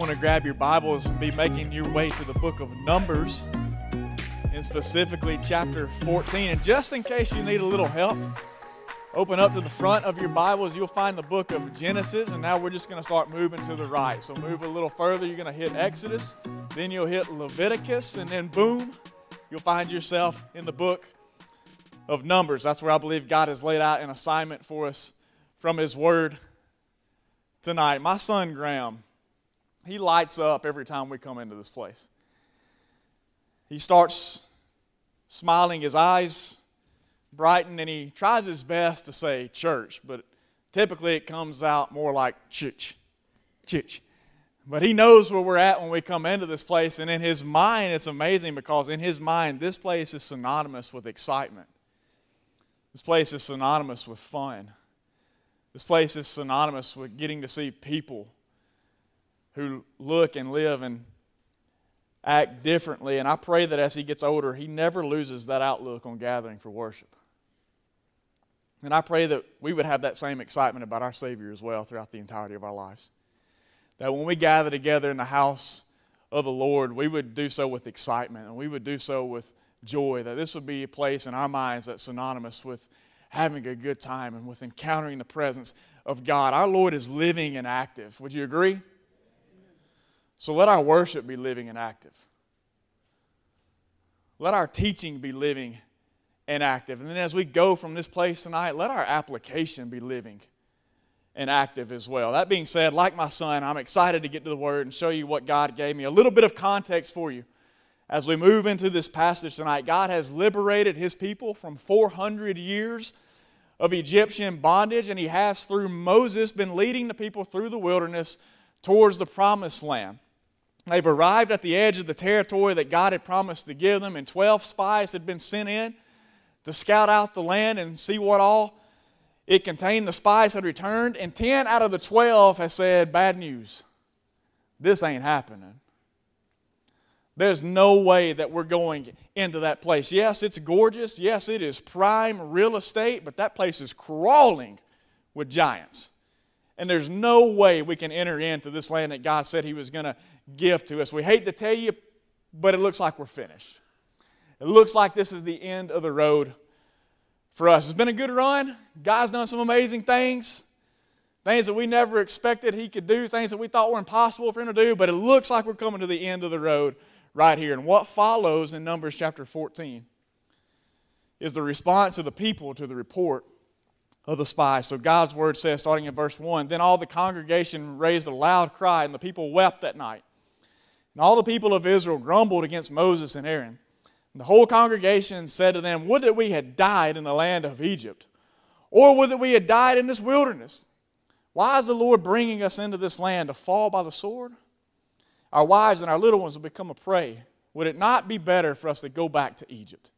want to grab your Bibles and be making your way to the book of Numbers, and specifically chapter 14. And just in case you need a little help, open up to the front of your Bibles. You'll find the book of Genesis, and now we're just going to start moving to the right. So move a little further. You're going to hit Exodus, then you'll hit Leviticus, and then boom, you'll find yourself in the book of Numbers. That's where I believe God has laid out an assignment for us from His Word tonight. My son Graham he lights up every time we come into this place. He starts smiling, his eyes brighten, and he tries his best to say church, but typically it comes out more like church, church. But he knows where we're at when we come into this place, and in his mind, it's amazing because in his mind, this place is synonymous with excitement. This place is synonymous with fun. This place is synonymous with getting to see people who look and live and act differently. And I pray that as he gets older, he never loses that outlook on gathering for worship. And I pray that we would have that same excitement about our Savior as well throughout the entirety of our lives. That when we gather together in the house of the Lord, we would do so with excitement and we would do so with joy. That this would be a place in our minds that's synonymous with having a good time and with encountering the presence of God. Our Lord is living and active. Would you agree? So let our worship be living and active. Let our teaching be living and active. And then as we go from this place tonight, let our application be living and active as well. That being said, like my son, I'm excited to get to the Word and show you what God gave me. A little bit of context for you. As we move into this passage tonight, God has liberated His people from 400 years of Egyptian bondage, and He has, through Moses, been leading the people through the wilderness towards the promised land. They've arrived at the edge of the territory that God had promised to give them, and 12 spies had been sent in to scout out the land and see what all it contained. The spies had returned, and 10 out of the 12 had said, Bad news. This ain't happening. There's no way that we're going into that place. Yes, it's gorgeous. Yes, it is prime real estate, but that place is crawling with giants. And there's no way we can enter into this land that God said He was going to give to us. We hate to tell you, but it looks like we're finished. It looks like this is the end of the road for us. It's been a good run. God's done some amazing things, things that we never expected He could do, things that we thought were impossible for Him to do, but it looks like we're coming to the end of the road right here. And what follows in Numbers chapter 14 is the response of the people to the report of the spies. So God's word says, starting in verse 1 Then all the congregation raised a loud cry, and the people wept that night. And all the people of Israel grumbled against Moses and Aaron. And the whole congregation said to them, Would that we had died in the land of Egypt, or would that we had died in this wilderness. Why is the Lord bringing us into this land to fall by the sword? Our wives and our little ones will become a prey. Would it not be better for us to go back to Egypt?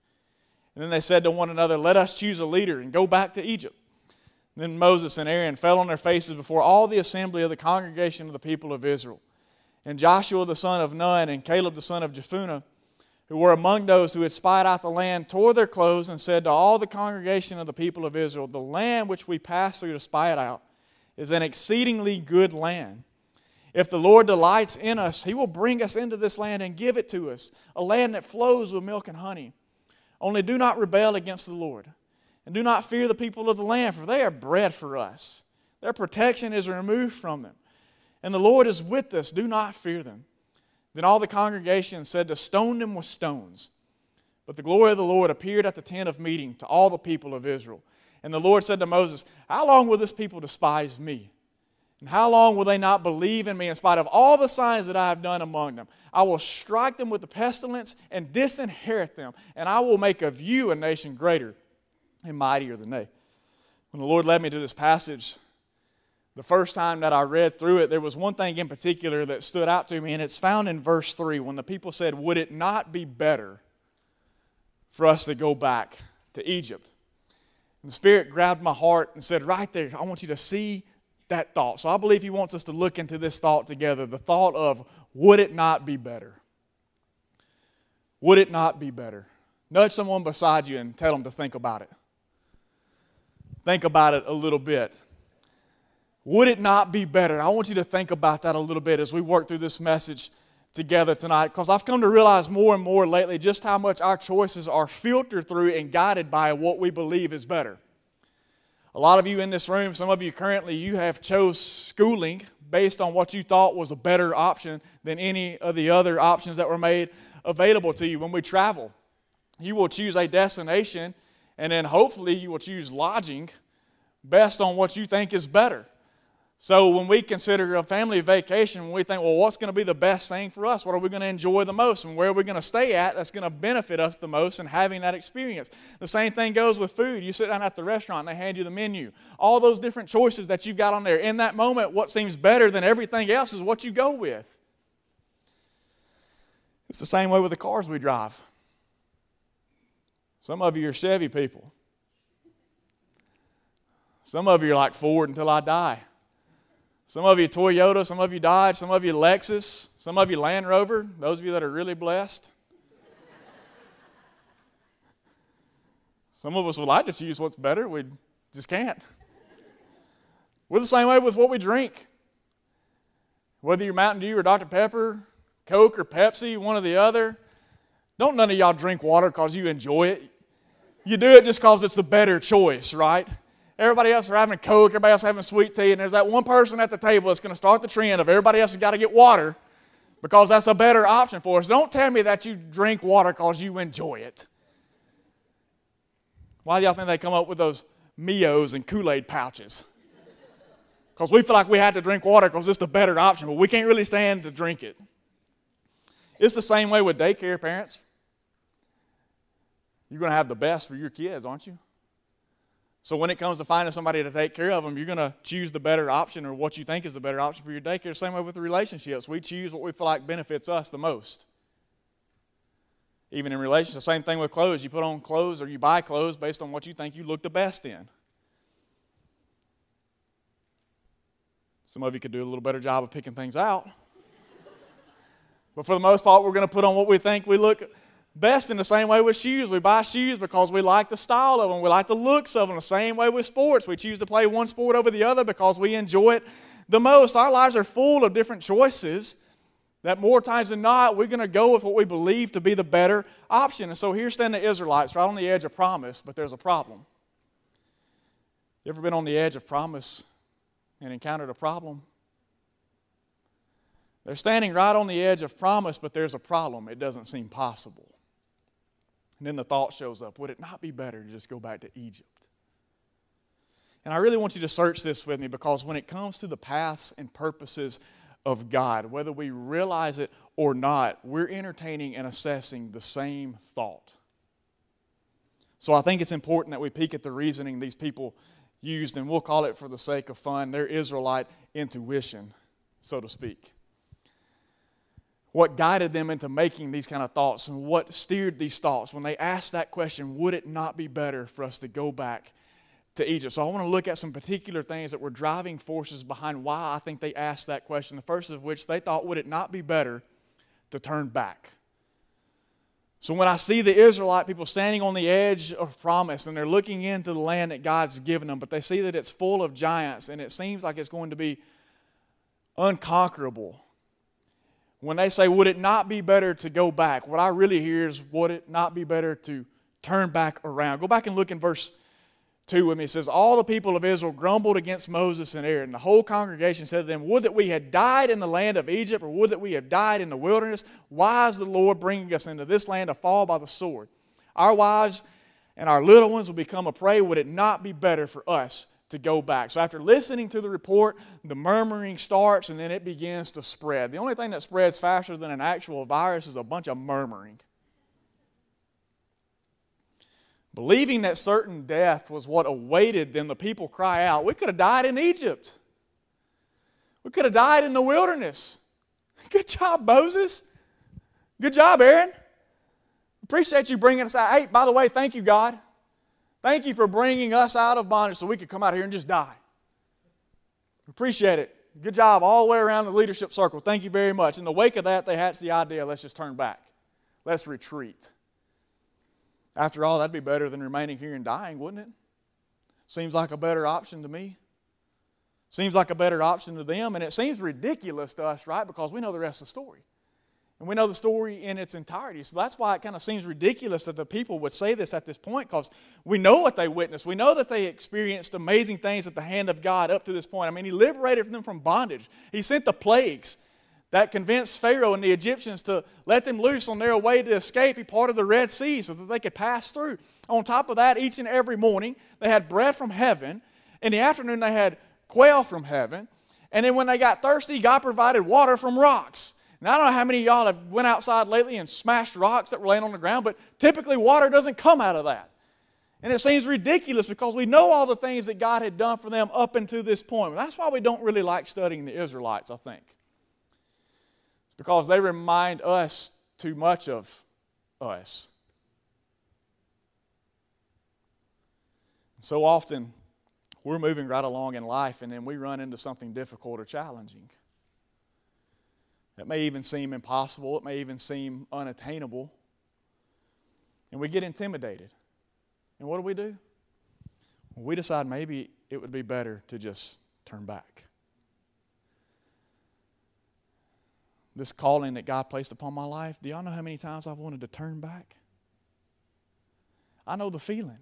And then they said to one another, Let us choose a leader and go back to Egypt. Then Moses and Aaron fell on their faces before all the assembly of the congregation of the people of Israel. And Joshua the son of Nun and Caleb the son of Jephunneh, who were among those who had spied out the land, tore their clothes and said to all the congregation of the people of Israel, The land which we passed through to spy it out is an exceedingly good land. If the Lord delights in us, He will bring us into this land and give it to us, a land that flows with milk and honey. Only do not rebel against the Lord, and do not fear the people of the land, for they are bread for us. Their protection is removed from them and the Lord is with us. Do not fear them. Then all the congregation said to stone them with stones. But the glory of the Lord appeared at the tent of meeting to all the people of Israel. And the Lord said to Moses, How long will this people despise me? And how long will they not believe in me in spite of all the signs that I have done among them? I will strike them with the pestilence and disinherit them, and I will make of you a nation greater and mightier than they. When the Lord led me to this passage the first time that I read through it, there was one thing in particular that stood out to me, and it's found in verse 3 when the people said, Would it not be better for us to go back to Egypt? And the Spirit grabbed my heart and said, Right there, I want you to see that thought. So I believe He wants us to look into this thought together the thought of, Would it not be better? Would it not be better? Nudge someone beside you and tell them to think about it. Think about it a little bit. Would it not be better? I want you to think about that a little bit as we work through this message together tonight because I've come to realize more and more lately just how much our choices are filtered through and guided by what we believe is better. A lot of you in this room, some of you currently, you have chose schooling based on what you thought was a better option than any of the other options that were made available to you when we travel. You will choose a destination and then hopefully you will choose lodging based on what you think is better. So when we consider a family vacation, we think, well, what's going to be the best thing for us? What are we going to enjoy the most? And where are we going to stay at that's going to benefit us the most in having that experience? The same thing goes with food. You sit down at the restaurant and they hand you the menu. All those different choices that you've got on there. In that moment, what seems better than everything else is what you go with. It's the same way with the cars we drive. Some of you are Chevy people. Some of you are like Ford until I die. Some of you Toyota, some of you Dodge, some of you Lexus, some of you Land Rover, those of you that are really blessed. some of us would like to choose what's better, we just can't. We're the same way with what we drink. Whether you're Mountain Dew or Dr. Pepper, Coke or Pepsi, one or the other, don't none of y'all drink water because you enjoy it. You do it just because it's the better choice, right? Everybody else are having Coke, everybody else having sweet tea, and there's that one person at the table that's going to start the trend of everybody else has got to get water because that's a better option for us. Don't tell me that you drink water because you enjoy it. Why do y'all think they come up with those Mios and Kool Aid pouches? Because we feel like we had to drink water because it's the better option, but we can't really stand to drink it. It's the same way with daycare parents. You're going to have the best for your kids, aren't you? So when it comes to finding somebody to take care of them, you're going to choose the better option or what you think is the better option for your daycare. Same way with relationships. We choose what we feel like benefits us the most. Even in relationships, the same thing with clothes. You put on clothes or you buy clothes based on what you think you look the best in. Some of you could do a little better job of picking things out. but for the most part, we're going to put on what we think we look Best in the same way with shoes. We buy shoes because we like the style of them, we like the looks of them. The same way with sports. We choose to play one sport over the other because we enjoy it the most. Our lives are full of different choices that more times than not, we're going to go with what we believe to be the better option. And so here stand the Israelites right on the edge of promise, but there's a problem. You ever been on the edge of promise and encountered a problem? They're standing right on the edge of promise, but there's a problem. It doesn't seem possible. And then the thought shows up would it not be better to just go back to Egypt? And I really want you to search this with me because when it comes to the paths and purposes of God, whether we realize it or not, we're entertaining and assessing the same thought. So I think it's important that we peek at the reasoning these people used, and we'll call it for the sake of fun their Israelite intuition, so to speak what guided them into making these kind of thoughts and what steered these thoughts when they asked that question would it not be better for us to go back to Egypt? So I want to look at some particular things that were driving forces behind why I think they asked that question. The first of which they thought, would it not be better to turn back? So when I see the Israelite people standing on the edge of promise and they're looking into the land that God's given them, but they see that it's full of giants and it seems like it's going to be unconquerable when they say, Would it not be better to go back? What I really hear is, Would it not be better to turn back around? Go back and look in verse 2 with me. It says, All the people of Israel grumbled against Moses and Aaron. The whole congregation said to them, Would that we had died in the land of Egypt, or would that we had died in the wilderness? Why is the Lord bringing us into this land to fall by the sword? Our wives and our little ones will become a prey. Would it not be better for us to go back. So after listening to the report, the murmuring starts and then it begins to spread. The only thing that spreads faster than an actual virus is a bunch of murmuring. Believing that certain death was what awaited them, the people cry out, We could have died in Egypt. We could have died in the wilderness. Good job, Moses. Good job, Aaron. Appreciate you bringing us out. Hey, by the way, thank you, God. Thank you for bringing us out of bondage so we could come out here and just die. Appreciate it. Good job all the way around the leadership circle. Thank you very much. In the wake of that, they hatched the idea let's just turn back, let's retreat. After all, that'd be better than remaining here and dying, wouldn't it? Seems like a better option to me. Seems like a better option to them, and it seems ridiculous to us, right? Because we know the rest of the story. And we know the story in its entirety. So that's why it kind of seems ridiculous that the people would say this at this point, because we know what they witnessed. We know that they experienced amazing things at the hand of God up to this point. I mean, He liberated them from bondage, He sent the plagues that convinced Pharaoh and the Egyptians to let them loose on their way to escape. He parted the Red Sea so that they could pass through. On top of that, each and every morning, they had bread from heaven. In the afternoon, they had quail from heaven. And then when they got thirsty, God provided water from rocks. Now, I don't know how many of y'all have went outside lately and smashed rocks that were laying on the ground, but typically water doesn't come out of that. And it seems ridiculous because we know all the things that God had done for them up until this point. That's why we don't really like studying the Israelites, I think. It's because they remind us too much of us. So often, we're moving right along in life and then we run into something difficult or challenging. It may even seem impossible, it may even seem unattainable. And we get intimidated. And what do we do? we decide maybe it would be better to just turn back. This calling that God placed upon my life, do y'all know how many times I've wanted to turn back? I know the feeling.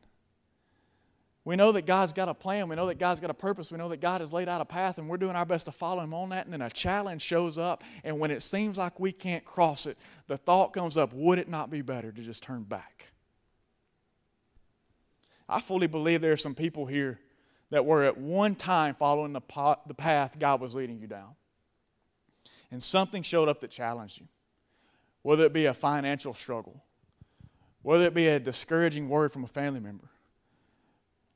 We know that God's got a plan. We know that God's got a purpose. We know that God has laid out a path, and we're doing our best to follow Him on that. And then a challenge shows up, and when it seems like we can't cross it, the thought comes up would it not be better to just turn back? I fully believe there are some people here that were at one time following the, the path God was leading you down. And something showed up that challenged you, whether it be a financial struggle, whether it be a discouraging word from a family member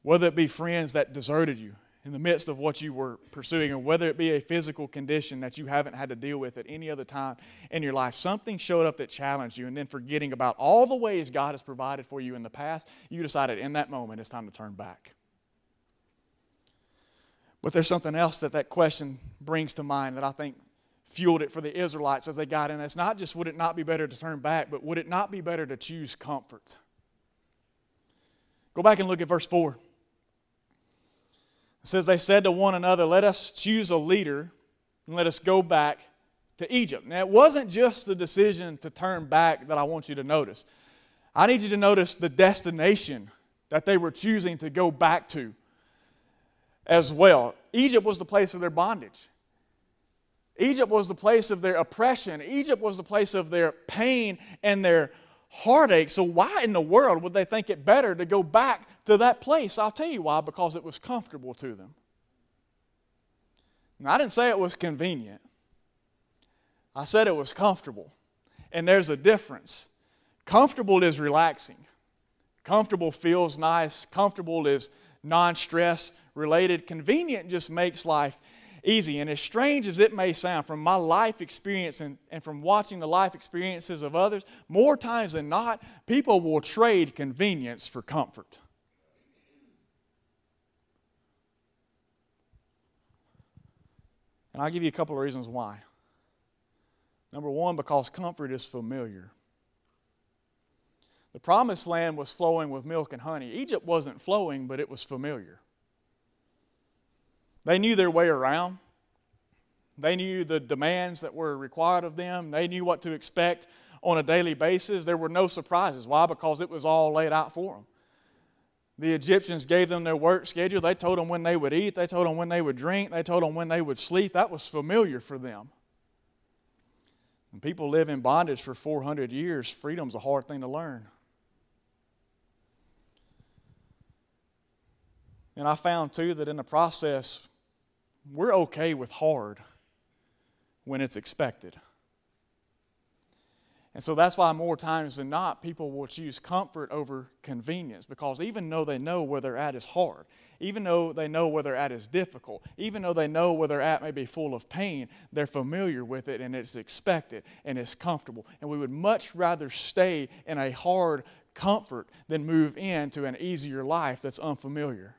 whether it be friends that deserted you in the midst of what you were pursuing, or whether it be a physical condition that you haven't had to deal with at any other time in your life, something showed up that challenged you, and then forgetting about all the ways God has provided for you in the past, you decided in that moment it's time to turn back. But there's something else that that question brings to mind that I think fueled it for the Israelites as they got in. It's not just would it not be better to turn back, but would it not be better to choose comfort? Go back and look at verse 4. It says, They said to one another, Let us choose a leader and let us go back to Egypt. Now, it wasn't just the decision to turn back that I want you to notice. I need you to notice the destination that they were choosing to go back to as well. Egypt was the place of their bondage. Egypt was the place of their oppression. Egypt was the place of their pain and their heartache. So, why in the world would they think it better to go back to that place? I'll tell you why because it was comfortable to them. Now, I didn't say it was convenient, I said it was comfortable. And there's a difference. Comfortable is relaxing, comfortable feels nice, comfortable is non stress related. Convenient just makes life easy. And as strange as it may sound, from my life experience and, and from watching the life experiences of others, more times than not, people will trade convenience for comfort. And I'll give you a couple of reasons why. Number one, because comfort is familiar. The promised land was flowing with milk and honey. Egypt wasn't flowing, but it was familiar. They knew their way around. They knew the demands that were required of them. They knew what to expect on a daily basis. There were no surprises. Why? Because it was all laid out for them. The Egyptians gave them their work schedule. They told them when they would eat. They told them when they would drink. They told them when they would sleep. That was familiar for them. When people live in bondage for 400 years, freedom's a hard thing to learn. And I found too that in the process, we're okay with hard when it's expected. And so that's why more times than not, people will choose comfort over convenience because even though they know where they're at is hard, even though they know where they're at is difficult, even though they know where they're at may be full of pain, they're familiar with it and it's expected and it's comfortable. And we would much rather stay in a hard comfort than move into an easier life that's unfamiliar.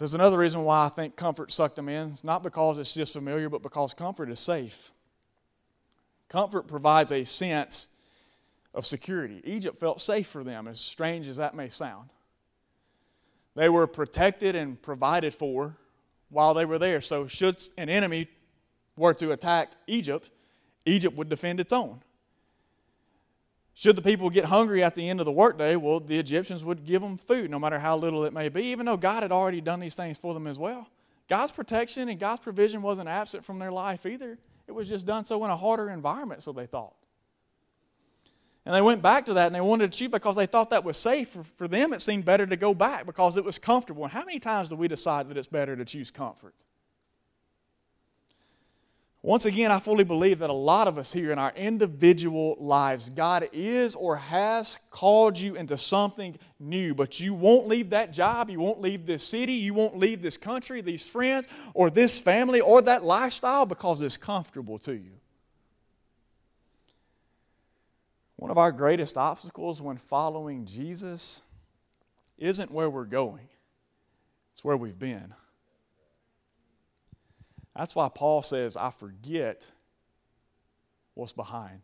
There's another reason why I think comfort sucked them in. It's not because it's just familiar, but because comfort is safe. Comfort provides a sense of security. Egypt felt safe for them, as strange as that may sound. They were protected and provided for while they were there. So, should an enemy were to attack Egypt, Egypt would defend its own. Should the people get hungry at the end of the workday, well, the Egyptians would give them food, no matter how little it may be, even though God had already done these things for them as well. God's protection and God's provision wasn't absent from their life either. It was just done so in a harder environment, so they thought. And they went back to that and they wanted to cheat because they thought that was safe. For, them, it seemed better to go back because it was comfortable. And how many times do we decide that it's better to choose comfort? Once again, I fully believe that a lot of us here in our individual lives, God is or has called you into something new, but you won't leave that job, you won't leave this city, you won't leave this country, these friends, or this family, or that lifestyle because it's comfortable to you. One of our greatest obstacles when following Jesus isn't where we're going, it's where we've been. That's why Paul says, I forget what's behind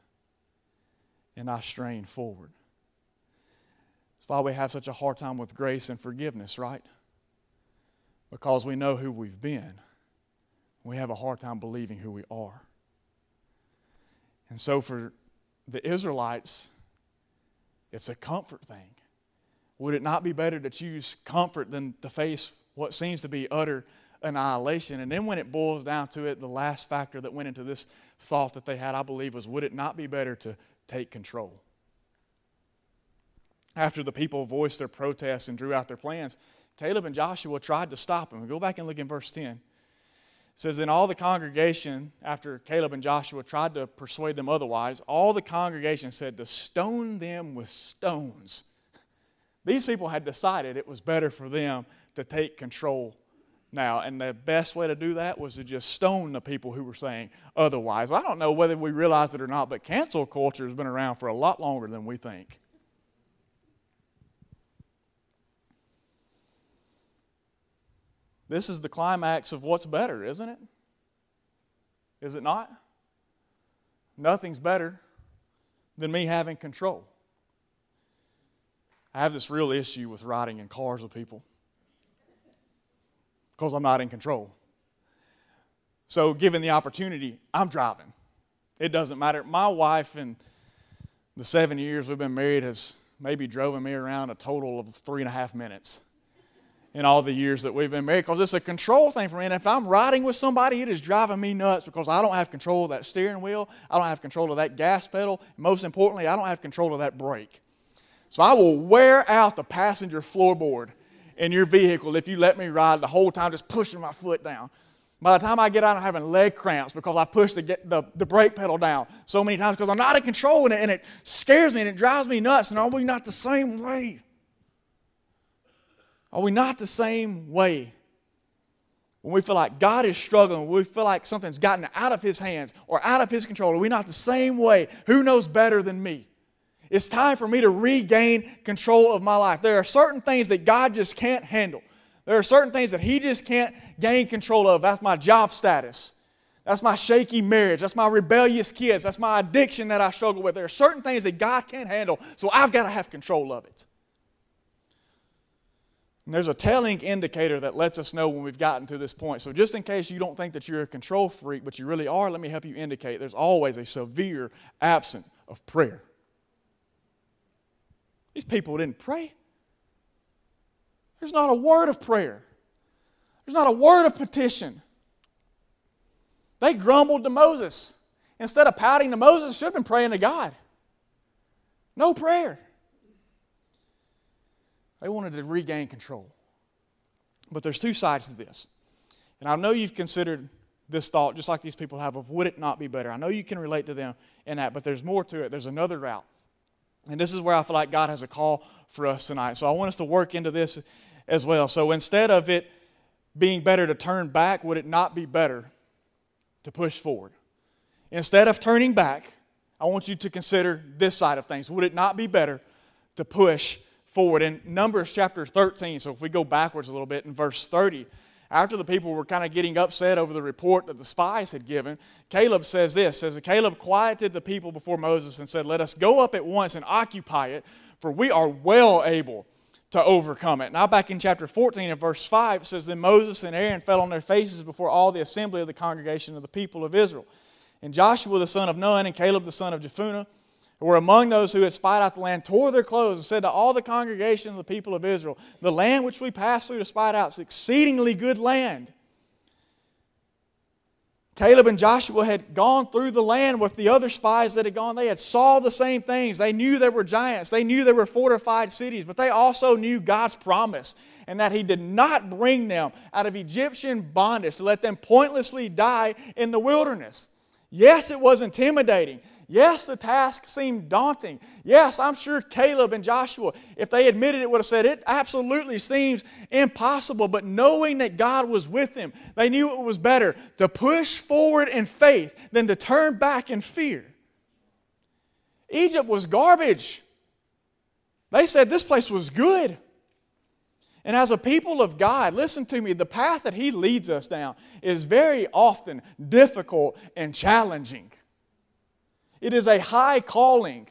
and I strain forward. That's why we have such a hard time with grace and forgiveness, right? Because we know who we've been. We have a hard time believing who we are. And so for the Israelites, it's a comfort thing. Would it not be better to choose comfort than to face what seems to be utter annihilation? And then when it boils down to it, the last factor that went into this thought that they had, I believe, was would it not be better to take control? After the people voiced their protests and drew out their plans, Caleb and Joshua tried to stop them. Go back and look in verse 10 says, Then all the congregation, after Caleb and Joshua tried to persuade them otherwise, all the congregation said to stone them with stones. These people had decided it was better for them to take control now. And the best way to do that was to just stone the people who were saying otherwise. Well, I don't know whether we realize it or not, but cancel culture has been around for a lot longer than we think. This is the climax of what's better, isn't it? Is it not? Nothing's better than me having control. I have this real issue with riding in cars with people because I'm not in control. So, given the opportunity, I'm driving. It doesn't matter. My wife, in the seven years we've been married, has maybe driven me around a total of three and a half minutes in all the years that we've been married because it's a control thing for me. And if I'm riding with somebody, it is driving me nuts because I don't have control of that steering wheel. I don't have control of that gas pedal. Most importantly, I don't have control of that brake. So I will wear out the passenger floorboard in your vehicle if you let me ride the whole time just pushing my foot down. By the time I get out, I'm having leg cramps because I pushed the, the, the brake pedal down so many times because I'm not in control and it, and it scares me and it drives me nuts. And are we not the same way? Are we not the same way? When we feel like God is struggling, we feel like something's gotten out of His hands or out of His control, are we not the same way? Who knows better than me? It's time for me to regain control of my life. There are certain things that God just can't handle. There are certain things that He just can't gain control of. That's my job status. That's my shaky marriage. That's my rebellious kids. That's my addiction that I struggle with. There are certain things that God can't handle, so I've got to have control of it. And there's a telling indicator that lets us know when we've gotten to this point. So, just in case you don't think that you're a control freak, but you really are, let me help you indicate there's always a severe absence of prayer. These people didn't pray. There's not a word of prayer, there's not a word of petition. They grumbled to Moses. Instead of pouting to Moses, should have been praying to God. No prayer. They wanted to regain control. But there's two sides to this. And I know you've considered this thought, just like these people have, of would it not be better? I know you can relate to them in that, but there's more to it. There's another route. And this is where I feel like God has a call for us tonight. So I want us to work into this as well. So instead of it being better to turn back, would it not be better to push forward? Instead of turning back, I want you to consider this side of things. Would it not be better to push forward. In Numbers chapter 13, so if we go backwards a little bit in verse 30, after the people were kind of getting upset over the report that the spies had given, Caleb says this says Caleb quieted the people before Moses and said, Let us go up at once and occupy it, for we are well able to overcome it. Now, back in chapter 14 and verse 5, it says, Then Moses and Aaron fell on their faces before all the assembly of the congregation of the people of Israel. And Joshua the son of Nun and Caleb the son of Jephunneh were among those who had spied out the land, tore their clothes, and said to all the congregation of the people of Israel, The land which we passed through to spy out is exceedingly good land. Caleb and Joshua had gone through the land with the other spies that had gone. They had saw the same things. They knew there were giants. They knew there were fortified cities, but they also knew God's promise and that he did not bring them out of Egyptian bondage to let them pointlessly die in the wilderness. Yes, it was intimidating. Yes, the task seemed daunting. Yes, I'm sure Caleb and Joshua, if they admitted it, would have said it absolutely seems impossible. But knowing that God was with them, they knew it was better to push forward in faith than to turn back in fear. Egypt was garbage. They said this place was good. And as a people of God, listen to me, the path that He leads us down is very often difficult and challenging. It is a high calling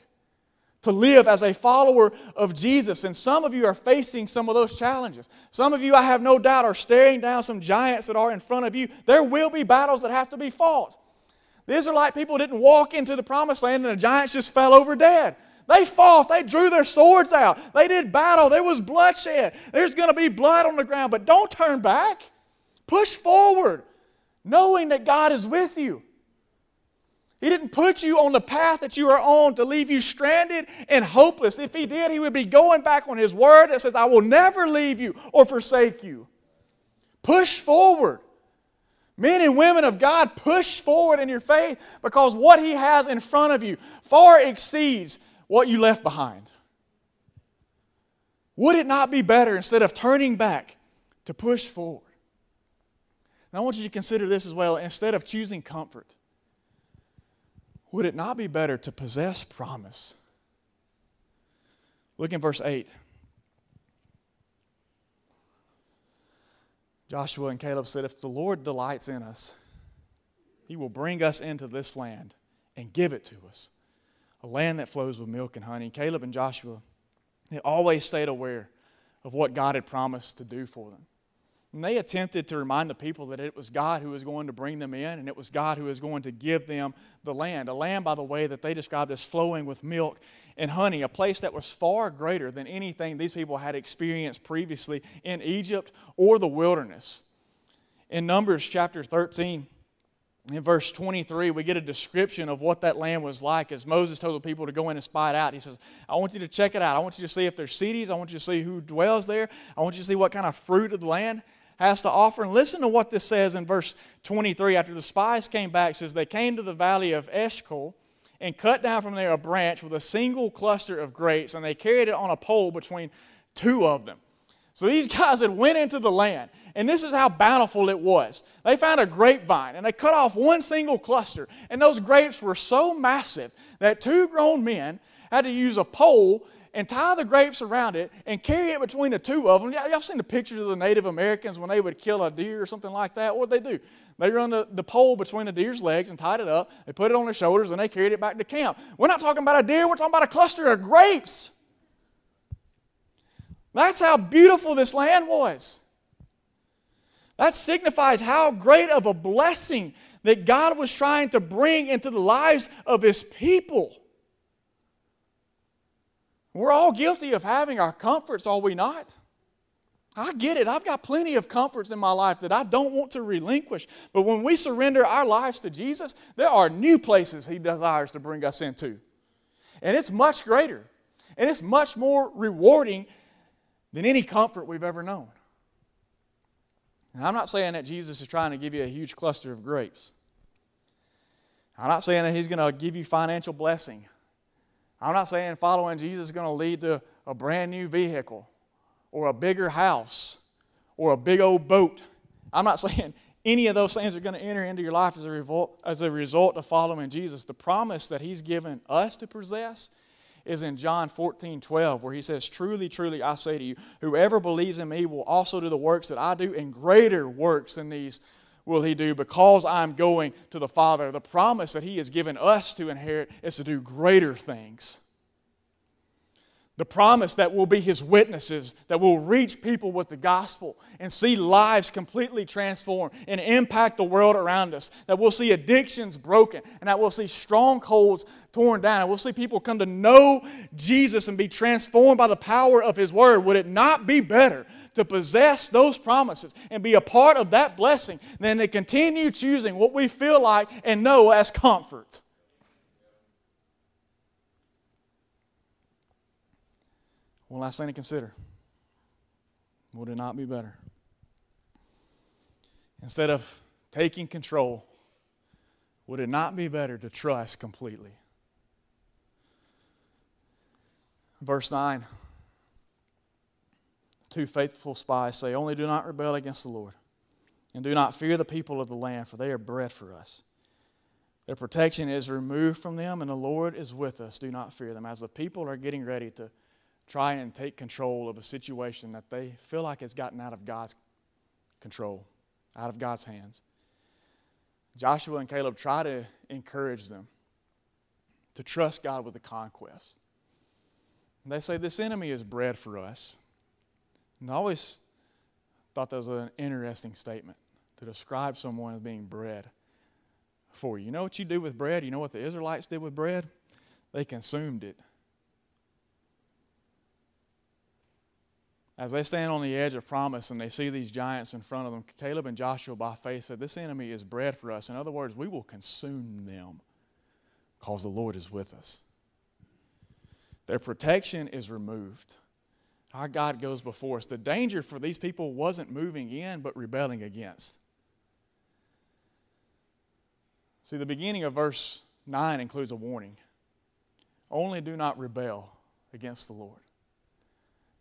to live as a follower of Jesus. And some of you are facing some of those challenges. Some of you, I have no doubt, are staring down some giants that are in front of you. There will be battles that have to be fought. The Israelite people didn't walk into the promised land and the giants just fell over dead. They fought. They drew their swords out. They did battle. There was bloodshed. There's going to be blood on the ground. But don't turn back. Push forward, knowing that God is with you. He didn't put you on the path that you are on to leave you stranded and hopeless. If He did, He would be going back on His word that says, I will never leave you or forsake you. Push forward. Men and women of God, push forward in your faith because what He has in front of you far exceeds what you left behind. Would it not be better instead of turning back to push forward? Now, I want you to consider this as well. Instead of choosing comfort, would it not be better to possess promise? Look in verse 8. Joshua and Caleb said, If the Lord delights in us, he will bring us into this land and give it to us, a land that flows with milk and honey. Caleb and Joshua, they always stayed aware of what God had promised to do for them. And they attempted to remind the people that it was God who was going to bring them in and it was God who was going to give them the land. A land, by the way, that they described as flowing with milk and honey, a place that was far greater than anything these people had experienced previously in Egypt or the wilderness. In Numbers chapter 13, in verse 23, we get a description of what that land was like as Moses told the people to go in and spy it out. He says, I want you to check it out. I want you to see if there's cities. I want you to see who dwells there. I want you to see what kind of fruit of the land has to offer. And listen to what this says in verse 23. After the spies came back, says, They came to the valley of Eshcol and cut down from there a branch with a single cluster of grapes, and they carried it on a pole between two of them. So these guys had went into the land, and this is how bountiful it was. They found a grapevine, and they cut off one single cluster, and those grapes were so massive that two grown men had to use a pole and tie the grapes around it and carry it between the two of them. Y'all seen the pictures of the Native Americans when they would kill a deer or something like that? What would they do? They run the, the pole between the deer's legs and tied it up. They put it on their shoulders and they carried it back to camp. We're not talking about a deer, we're talking about a cluster of grapes. That's how beautiful this land was. That signifies how great of a blessing that God was trying to bring into the lives of His people. We're all guilty of having our comforts, are we not? I get it. I've got plenty of comforts in my life that I don't want to relinquish. But when we surrender our lives to Jesus, there are new places He desires to bring us into. And it's much greater. And it's much more rewarding than any comfort we've ever known. And I'm not saying that Jesus is trying to give you a huge cluster of grapes. I'm not saying that He's going to give you financial blessing. I'm not saying following Jesus is going to lead to a brand new vehicle or a bigger house or a big old boat. I'm not saying any of those things are going to enter into your life as a, result, as a result of following Jesus. The promise that He's given us to possess is in John 14, 12, where He says, Truly, truly, I say to you, whoever believes in me will also do the works that I do, and greater works than these will he do because I'm going to the Father. The promise that he has given us to inherit is to do greater things. The promise that we'll be his witnesses, that we'll reach people with the gospel and see lives completely transformed and impact the world around us. That we'll see addictions broken and that we'll see strongholds torn down. And we'll see people come to know Jesus and be transformed by the power of his word. Would it not be better to possess those promises and be a part of that blessing than to continue choosing what we feel like and know as comfort? One last thing to consider. Would it not be better? Instead of taking control, would it not be better to trust completely? Verse 9 Two faithful spies say, Only do not rebel against the Lord, and do not fear the people of the land, for they are bread for us. Their protection is removed from them, and the Lord is with us. Do not fear them. As the people are getting ready to try and take control of a situation that they feel like has gotten out of God's control, out of God's hands. Joshua and Caleb try to encourage them to trust God with the conquest. And they say, This enemy is bread for us. And I always thought that was an interesting statement to describe someone as being bread for you. You know what you do with bread? You know what the Israelites did with bread? They consumed it. As they stand on the edge of promise and they see these giants in front of them, Caleb and Joshua by faith said, This enemy is bread for us. In other words, we will consume them because the Lord is with us. Their protection is removed. Our God goes before us. The danger for these people wasn't moving in, but rebelling against. See, the beginning of verse 9 includes a warning only do not rebel against the Lord.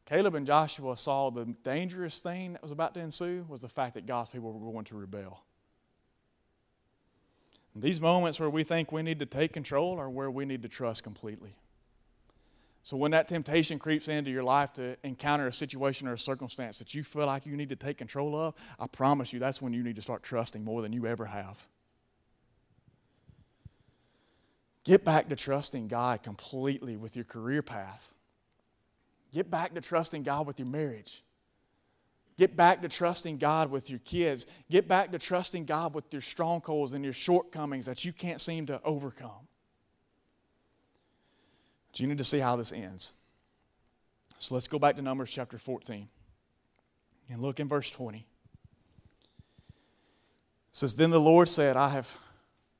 Caleb and Joshua saw the dangerous thing that was about to ensue was the fact that God's people were going to rebel. these moments where we think we need to take control are where we need to trust completely. So when that temptation creeps into your life to encounter a situation or a circumstance that you feel like you need to take control of, I promise you that's when you need to start trusting more than you ever have. Get back to trusting God completely with your career path. Get back to trusting God with your marriage. Get back to trusting God with your kids. Get back to trusting God with your strongholds and your shortcomings that you can't seem to overcome. But you need to see how this ends. So let's go back to Numbers chapter 14 and look in verse 20. It says, Then the Lord said, I have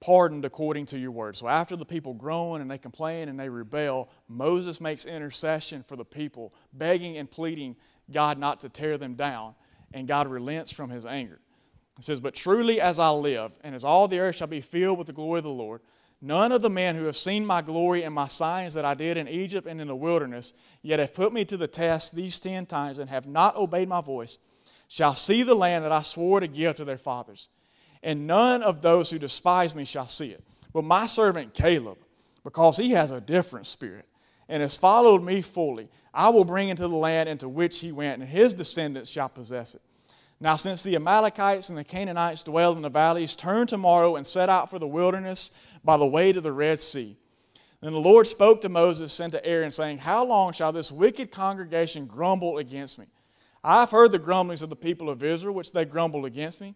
pardoned according to your word. So after the people groan and they complain and they rebel, Moses makes intercession for the people, begging and pleading God not to tear them down, and God relents from his anger. It says, But truly as I live, and as all the earth shall be filled with the glory of the Lord, none of the men who have seen my glory and my signs that I did in Egypt and in the wilderness, yet have put me to the test these ten times and have not obeyed my voice, shall see the land that I swore to give to their fathers and none of those who despise me shall see it. But my servant Caleb, because he has a different spirit and has followed me fully, I will bring into the land into which he went, and his descendants shall possess it. Now, since the Amalekites and the Canaanites dwell in the valleys, turn tomorrow and set out for the wilderness by the way to the Red Sea. Then the Lord spoke to Moses and to Aaron, saying, How long shall this wicked congregation grumble against me? I have heard the grumblings of the people of Israel, which they grumble against me.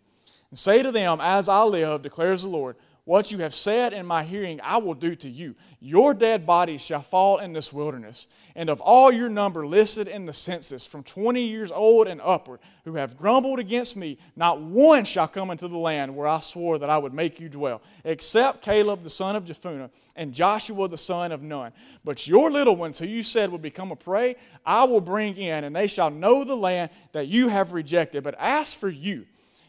And say to them, As I live, declares the Lord, what you have said in my hearing, I will do to you. Your dead bodies shall fall in this wilderness. And of all your number listed in the census, from 20 years old and upward, who have grumbled against me, not one shall come into the land where I swore that I would make you dwell, except Caleb the son of Jephunneh and Joshua the son of Nun. But your little ones, who you said would become a prey, I will bring in, and they shall know the land that you have rejected. But as for you,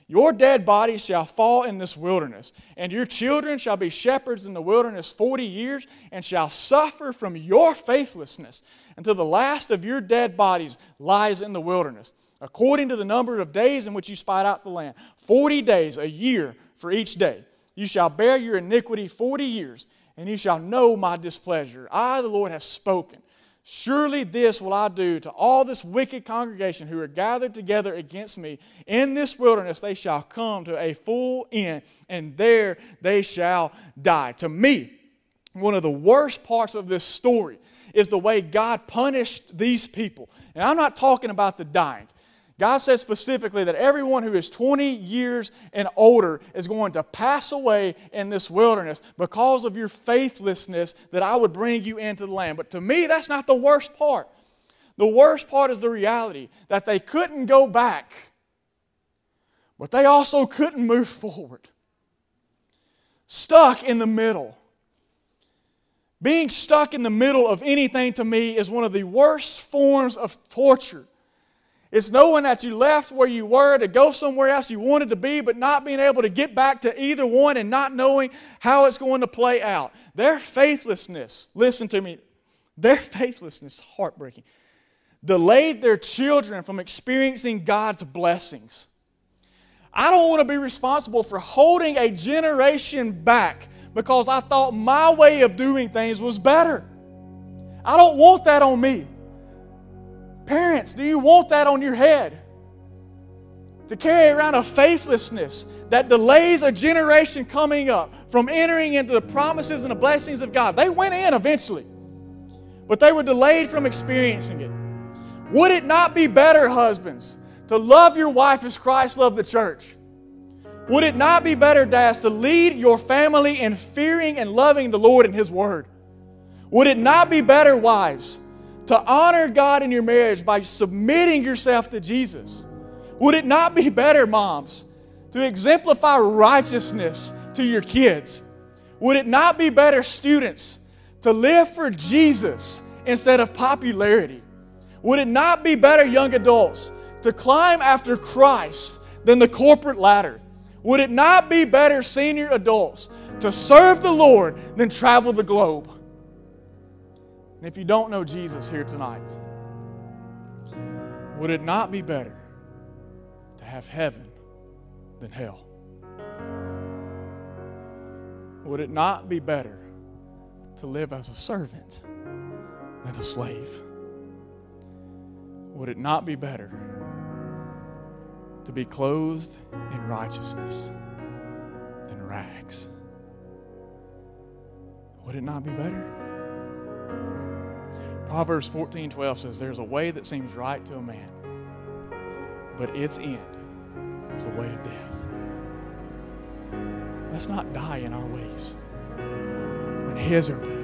your dead bodies shall fall in this wilderness, and your children shall be shepherds in the wilderness forty years, and shall suffer from your faithlessness until the last of your dead bodies lies in the wilderness, according to the number of days in which you spied out the land. Forty days, a year for each day. You shall bear your iniquity forty years, and you shall know my displeasure. I, the Lord, have spoken. Surely this will I do to all this wicked congregation who are gathered together against me. In this wilderness they shall come to a full end, and there they shall die. To me, one of the worst parts of this story is the way God punished these people. And I'm not talking about the dying. God said specifically that everyone who is 20 years and older is going to pass away in this wilderness because of your faithlessness that I would bring you into the land. But to me, that's not the worst part. The worst part is the reality that they couldn't go back, but they also couldn't move forward. Stuck in the middle. Being stuck in the middle of anything to me is one of the worst forms of torture. It's knowing that you left where you were to go somewhere else you wanted to be, but not being able to get back to either one and not knowing how it's going to play out. Their faithlessness, listen to me, their faithlessness, heartbreaking, delayed their children from experiencing God's blessings. I don't want to be responsible for holding a generation back because I thought my way of doing things was better. I don't want that on me. Parents, do you want that on your head? To carry around a faithlessness that delays a generation coming up from entering into the promises and the blessings of God. They went in eventually, but they were delayed from experiencing it. Would it not be better, husbands, to love your wife as Christ loved the church? Would it not be better, dads, to lead your family in fearing and loving the Lord and His Word? Would it not be better, wives, to honor God in your marriage by submitting yourself to Jesus? Would it not be better, moms, to exemplify righteousness to your kids? Would it not be better, students, to live for Jesus instead of popularity? Would it not be better, young adults, to climb after Christ than the corporate ladder? Would it not be better, senior adults, to serve the Lord than travel the globe? And if you don't know Jesus here tonight, would it not be better to have heaven than hell? Would it not be better to live as a servant than a slave? Would it not be better to be clothed in righteousness than rags? Would it not be better? Proverbs 14 12 says, There's a way that seems right to a man, but its end is the way of death. Let's not die in our ways when His are better.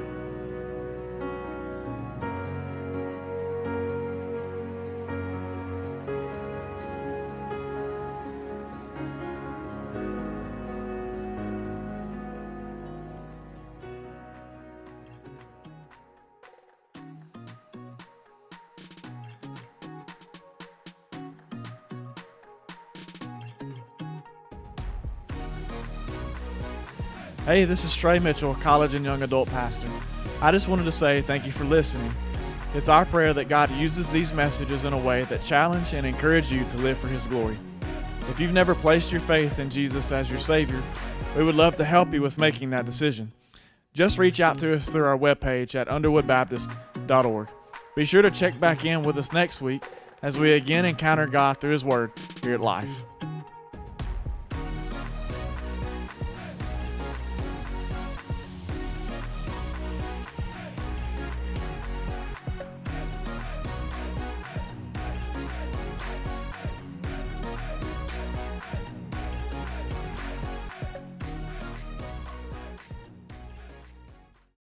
Hey, this is Trey Mitchell, college and young adult pastor. I just wanted to say thank you for listening. It's our prayer that God uses these messages in a way that challenge and encourage you to live for His glory. If you've never placed your faith in Jesus as your Savior, we would love to help you with making that decision. Just reach out to us through our webpage at underwoodbaptist.org. Be sure to check back in with us next week as we again encounter God through His Word here at Life.